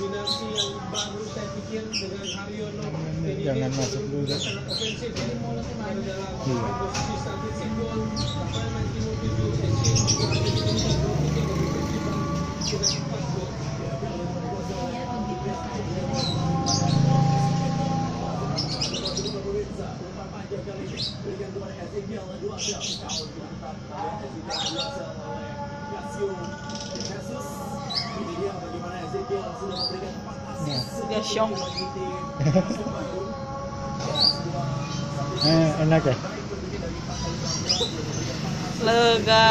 kombinasi yang baru saya pikir dengan Haryono ini Jangan masuk dulu, Zak. sangat ofensif ya Karena dalam Iya. posisi Ya. Syong. eh, enak ya? Lega.